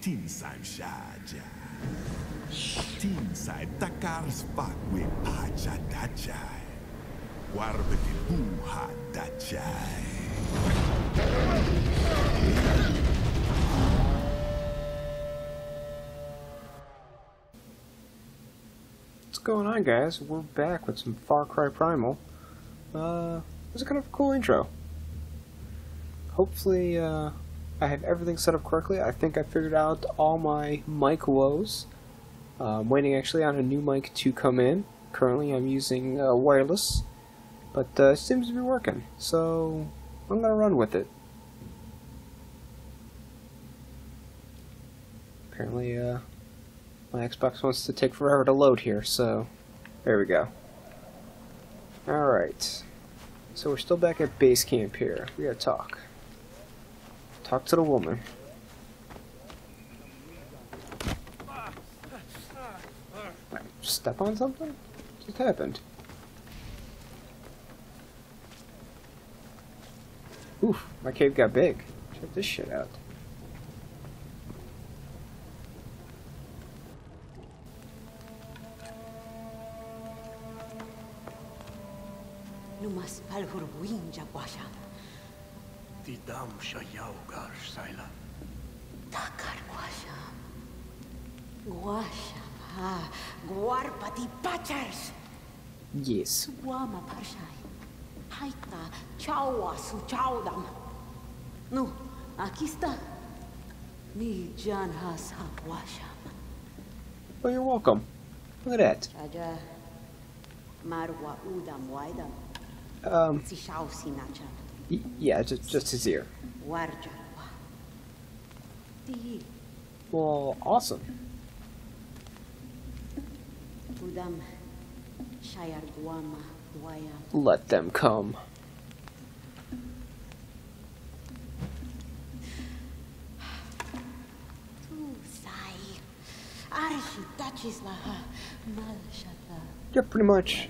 tinsan shaja. Paja dajai. Warbeti buha. What's going on, guys? We're back with some Far Cry Primal. Uh, it was kind of a cool intro. Hopefully, uh, I have everything set up correctly. I think I figured out all my mic woes. Uh, I'm waiting actually on a new mic to come in. Currently, I'm using uh, wireless, but uh, it seems to be working. So, I'm gonna run with it. Apparently, uh, my Xbox wants to take forever to load here, so there we go. Alright. So we're still back at base camp here. We gotta talk. Talk to the woman. Step on something? What just happened? Oof, my cave got big. Check this shit out. Numas palhurbuin jaguasha. Tidam shayaugar saila. Takar guasha. Guasha. Ah, guarpati pachars. Yes. Wama parshai. Haita chawa su chaudam. Nu, aqui está. Mi jan has guasha. Oh, you're welcome. Look at that. Raja marwa udam waidam. Um, Si shau sinachan. Yeah, just, just his ear. Well, awesome. udam shayar guama waya. Let them come. Tu sai. Arhi tachis laha malshata. Yeah, pretty much.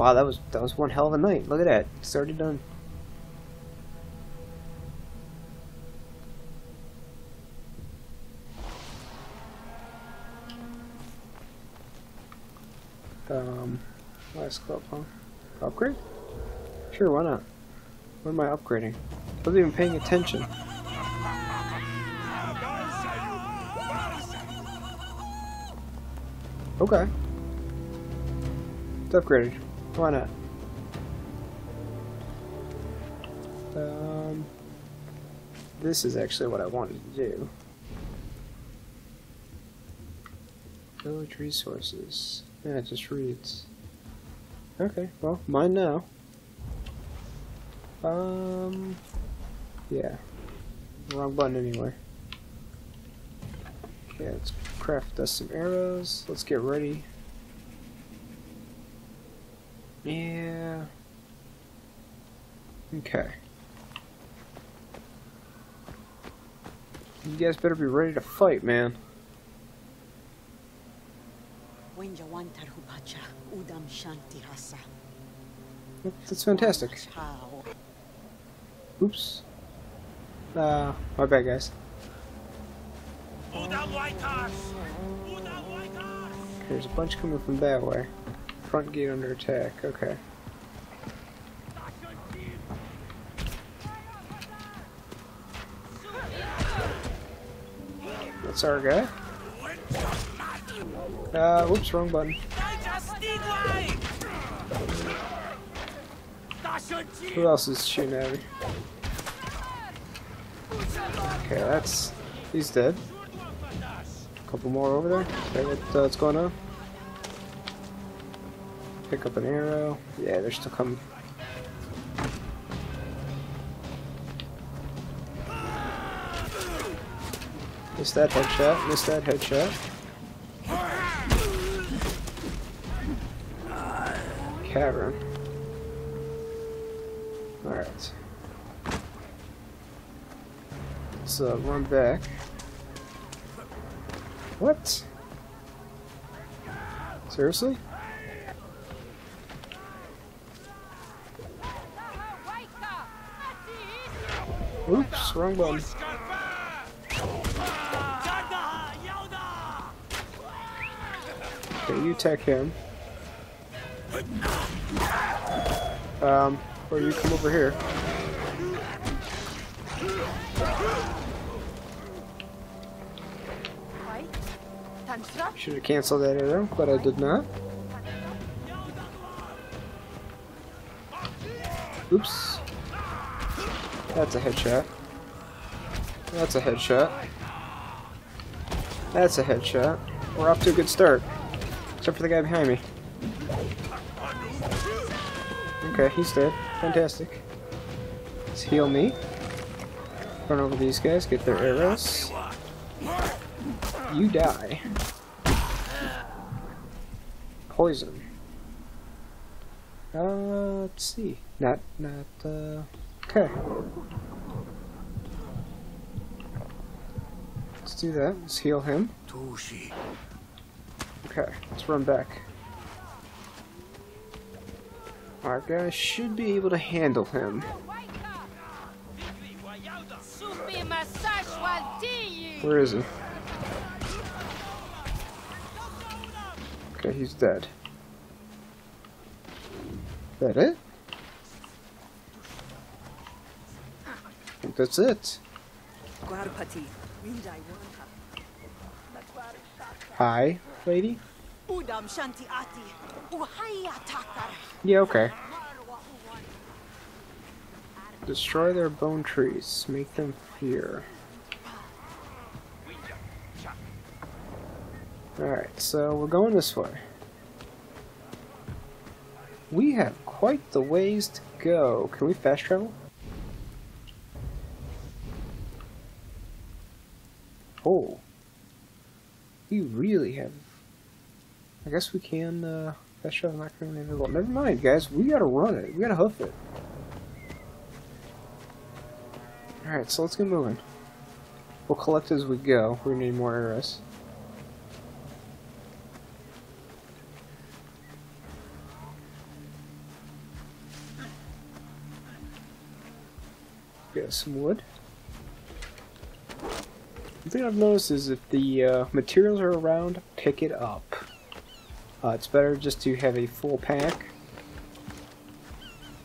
Wow, that was that was one hell of a night. Look at that. It's already done. Um, last club, huh? Upgrade? Sure, why not? What am I upgrading? I wasn't even paying attention. Okay. It's upgraded. Why not? Um, this is actually what I wanted to do. Village resources. Yeah, it just reads. Okay, well, mine now. Um, yeah. Wrong button anyway. Okay, let's craft us some arrows. Let's get ready. Yeah. Okay. You guys better be ready to fight, man. That's fantastic. Oops. Uh, my bad, guys. There's a bunch coming from that way. Front gate under attack. Okay. That's our guy. Uh, whoops, wrong button. Who else is shooting at me? Okay, that's... He's dead. Couple more over there. Okay, what, uh, what's going on? Pick up an arrow. Yeah, they're still coming. Missed that headshot. Missed that headshot. Cavern. Alright. let's uh, run back. What? Seriously? Oops, wrong button. Okay, you attack him. Um, or you come over here. Should have canceled that arrow, but I did not. Oops. That's a headshot. That's a headshot. That's a headshot. We're off to a good start. Except for the guy behind me. Okay, he's dead. Fantastic. Let's heal me. Run over these guys, get their arrows. You die. Poison. Uh, let's see. Not, not, uh, okay. Let's do that. Let's heal him. Okay, let's run back. Our guy should be able to handle him. Where is he? Okay, he's dead. That it? Think that's it. Guarpati, Winjai Wanta. Hi, lady? Udam Shanti Ati. Uhaya Takar. Yeah, okay. Destroy their bone trees. Make them fear. Alright, so we're going this way. We have quite the ways to go. Can we fast travel? Oh. We really have... I guess we can, uh... Fast travel not currently available. Never mind, guys. We gotta run it. We gotta hoof it. Alright, so let's get moving. We'll collect as we go. We need more arrows. Get some wood. Thing I've noticed is if the uh, materials are around, pick it up. Uh, it's better just to have a full pack.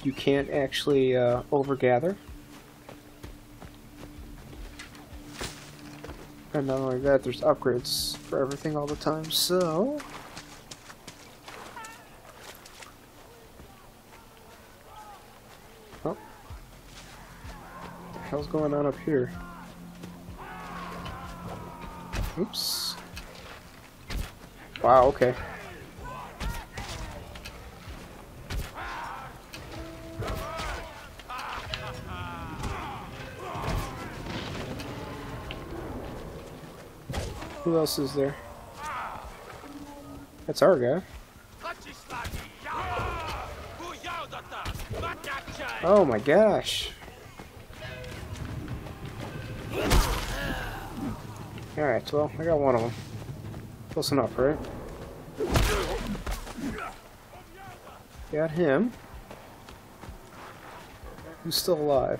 You can't actually uh, overgather. And not only that, there's upgrades for everything all the time, so... Oh. What the hell's going on up here? Oops. Wow, okay. Who else is there? That's our guy. Oh my gosh. Alright, well, I got one of them. Close enough, right? Got him. Who's still alive?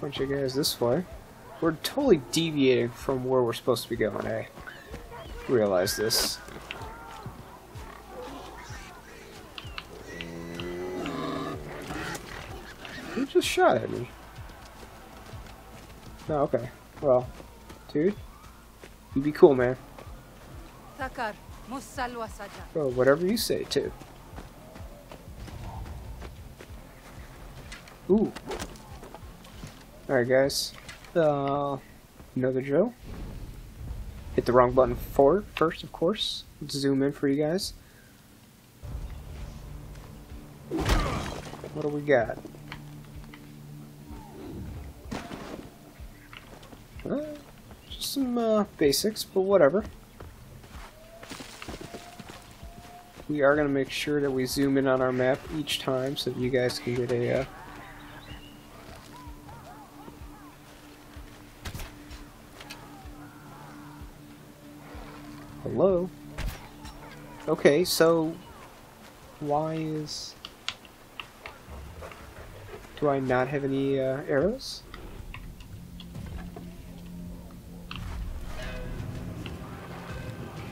Bunch of guys this way. We're totally deviating from where we're supposed to be going, eh? Realize this. Who just shot at me? No, okay. Well, dude, you be cool, man. Takar, musalwa saja. Well, whatever you say, too. Ooh. Alright, guys. Uh, another drill. Hit the wrong button for first, of course. Let's zoom in for you guys. What do we got? Just some uh, basics, but whatever. we are going to make sure that we zoom in on our map each time so that you guys can get a uh, Hello? Okay, so why is do I not have any uh, arrows?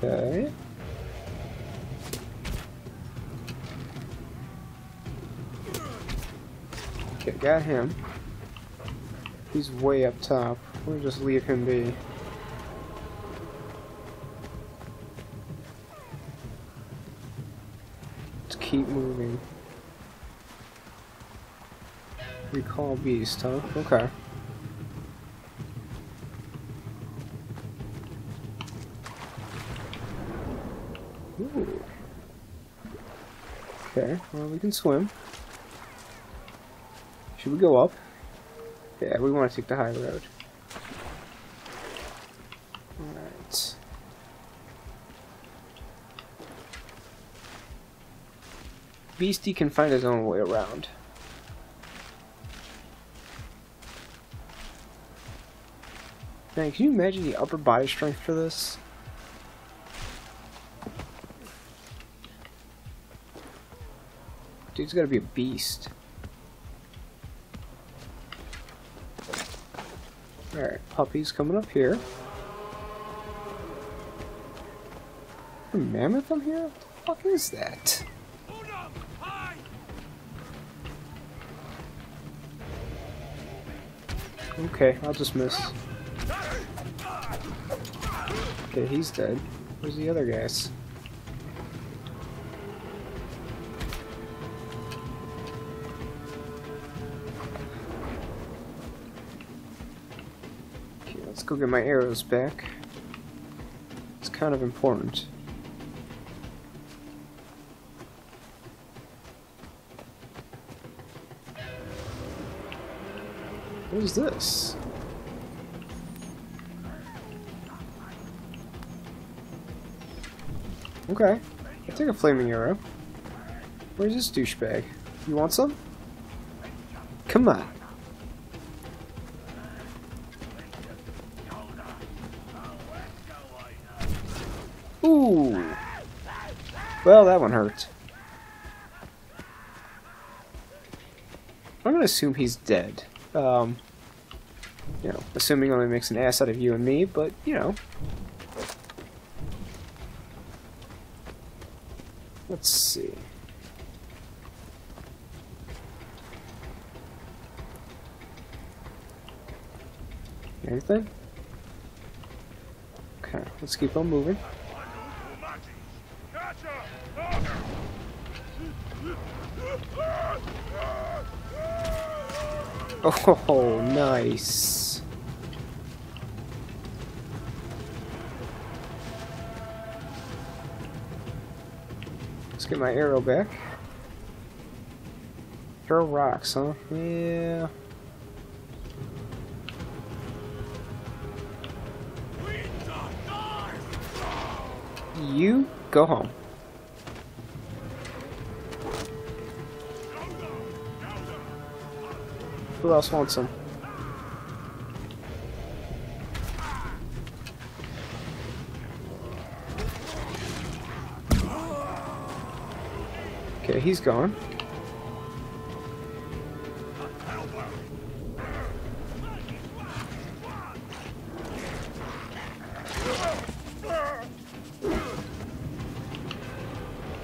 Okay. Okay, got him. He's way up top. We'll just leave him be. Let's keep moving. Recall beast, huh? Okay. Okay, well we can swim. Should we go up? Yeah, we want to take the high road. Alright. Beastie can find his own way around. Man, can you imagine the upper body strength for this? Dude's gotta be a beast. Alright, puppy's coming up here. A mammoth on here? What the fuck is that? Okay, I'll just miss. Okay, he's dead. Where's the other guys? Go get my arrows back. It's kind of important. What is this? Okay. I'll take a flaming arrow. Where's this douchebag? You want some? Come on. Well, that one hurt. I'm gonna assume he's dead. Um, you know, assuming only makes an ass out of you and me, but, you know. Let's see. Anything? Okay, let's keep on moving. Oh, nice. Let's get my arrow back. Throw rocks, huh? Yeah. You go home. Who else wants some? Okay, he's gone.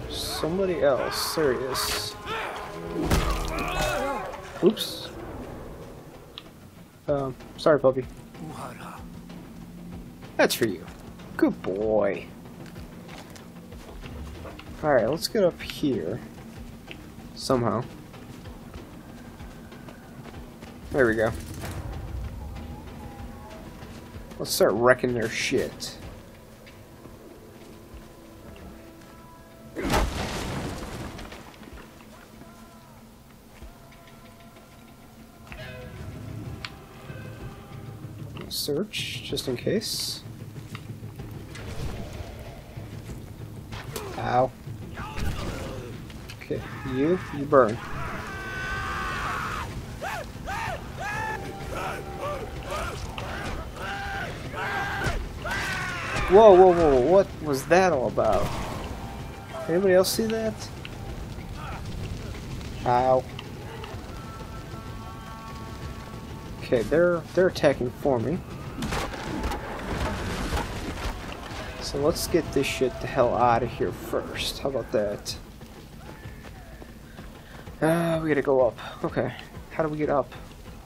Somebody else. serious. Oops. Um, sorry, puppy. That's for you. Good boy. Alright, let's get up here. Somehow. There we go. Let's start wrecking their shit. Search, just in case. Ow. Okay, you, you burn. Whoa, whoa, whoa, what was that all about? Anybody else see that? Ow. Okay, they're they're attacking for me. So let's get this shit the hell out of here first. How about that? Ah, uh, we gotta go up. Okay. How do we get up?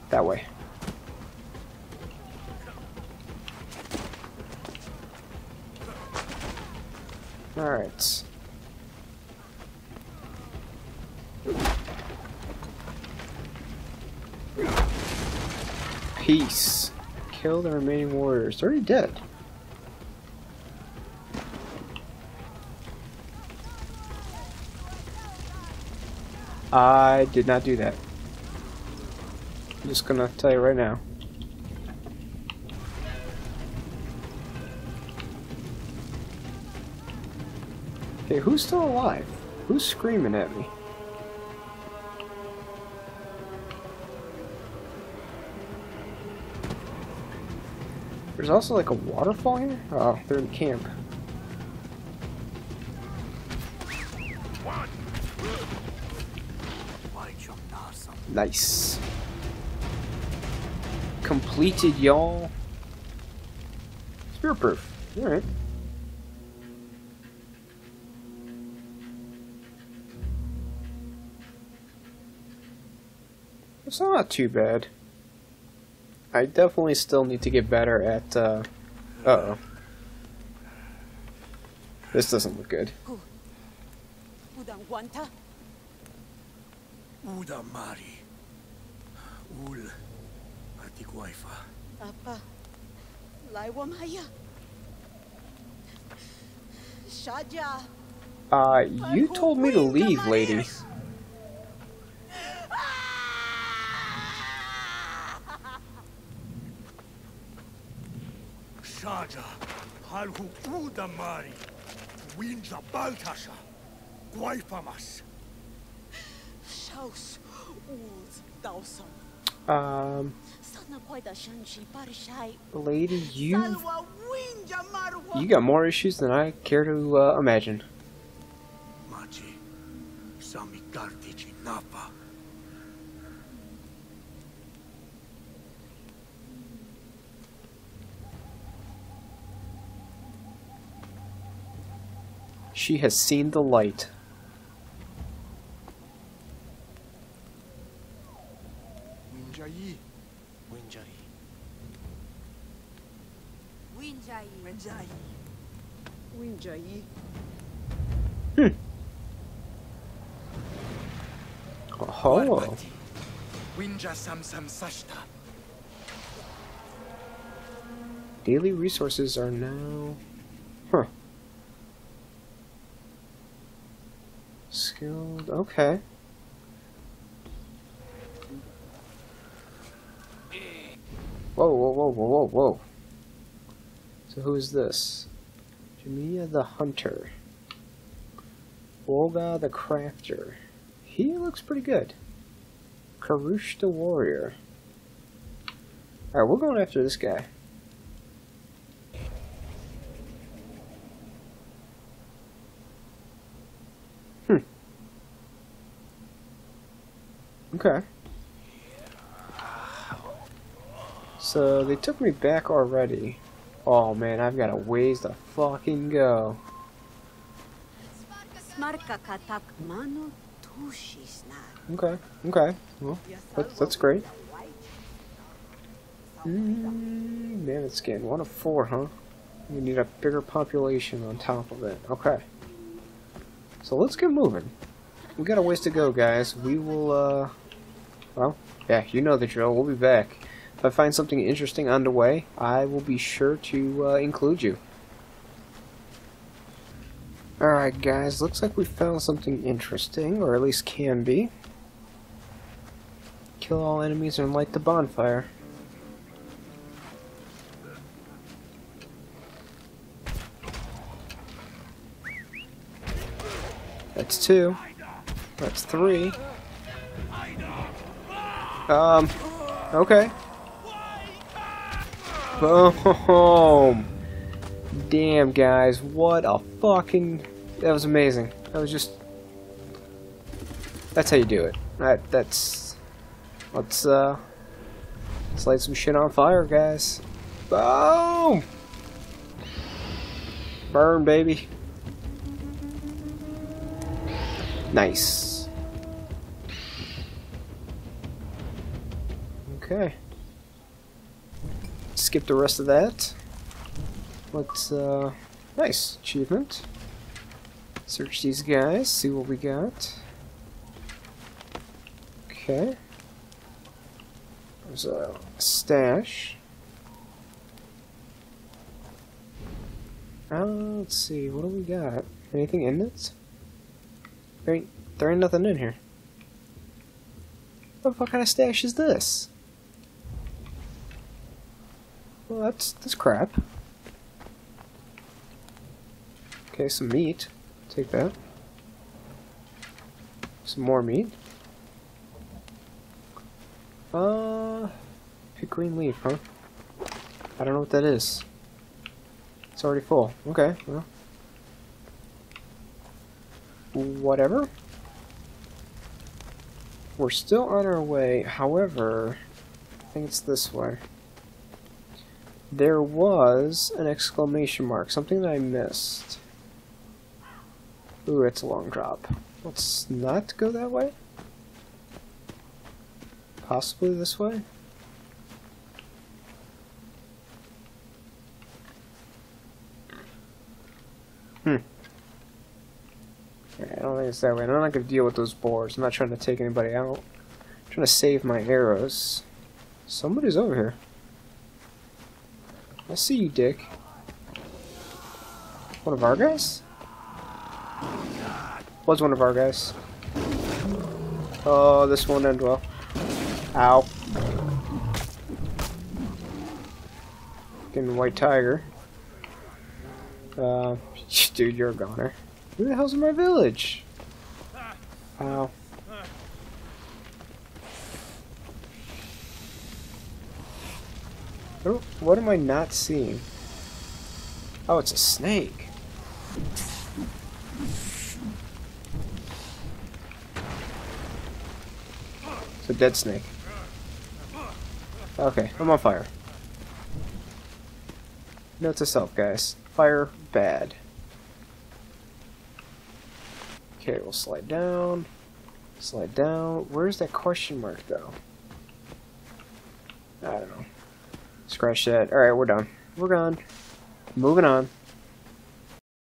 That way. Alright. Peace. Kill the remaining warriors. They're already dead. I did not do that. I'm just gonna tell you right now. Okay, who's still alive? Who's screaming at me? There's also like a waterfall here? Oh, they're in camp. Nice. Completed, y'all. Spear proof. Alright. It's not too bad. I definitely still need to get better at, uh... Uh-oh. This doesn't look good. Udang Wanta? Uda Ul. Atiguaifa. Apa? Laiwa Maya? Shaja? Uh, you told me to leave, lady. Shaja. Halhu Uda Mari. Wenja Baltasha. Guaifamas. Shaus. Uls Dawson. Um, Sana Poida Shanshi Parishai. lady, you Salwa Wenja Marwa. you got more issues than I care to uh, imagine. Machi. Sami Kartichi Napa. She has seen the light. Winjai. Winjai. Winjai. Winjai. Winjai. Hmm. Oh, Wenja Samsam Sashta. daily resources are now. Huh. Skilled. Okay. Whoa, whoa, whoa. So who is this? Jayma the Hunter. Wogah the Crafter. He looks pretty good. Karoosh the Warrior. Alright, we're going after this guy. Hmm. Okay. So they took me back already. Oh man, I've got a ways to fucking go. Okay, okay. Well, that's, that's great. Mm, man, it's getting one of four, huh? We need a bigger population on top of it. Okay. So let's get moving. We got a ways to go, guys. We will, uh... Well, yeah, you know the drill. We'll be back. If I find something interesting on the way, I will be sure to uh, include you. Alright, guys. Looks like we found something interesting, or at least can be. Kill all enemies and light the bonfire. That's two. That's three. Um, okay. Boom! Damn, guys, what a fucking... That was amazing. That was just... That's how you do it. That, that's... Let's, uh... Let's light some shit on fire, guys. Boom! Burn, baby. Nice. Okay. Skip the rest of that. Let's, uh... Nice. Achievement. Search these guys, see what we got. Okay. There's a stash. Uh, let's see, what do we got? Anything in this? There ain't, there ain't nothing in here. What the fuck kind of stash is this? Well, that's, that's crap. Okay, some meat. Take that. Some more meat. Uh, pick green leaf, huh? I don't know what that is. It's already full. Okay, well. Whatever. We're still on our way, however, I think it's this way. There was an exclamation mark, something that I missed. Ooh, it's a long drop. Let's not go that way? Possibly this way? Hmm. Yeah, I don't think it's that way. I'm not going to deal with those boars. I'm not trying to take anybody out. I'm trying to save my arrows. Somebody's over here. I see you, Dick. One of our guys? Was one of our guys. Oh, this won't end well. Ow. Getting white tiger. Uh, dude, you're a goner. Who the hell's in my village? Ow. Oh, what am I not seeing? Oh, it's a snake. It's a dead snake. Okay, I'm on fire. Note to self, guys. Fire, bad. Okay, we'll slide down. Slide down. Where's that question mark, though? I don't know. Scratch that. Alright, we're done. We're gone. Moving on.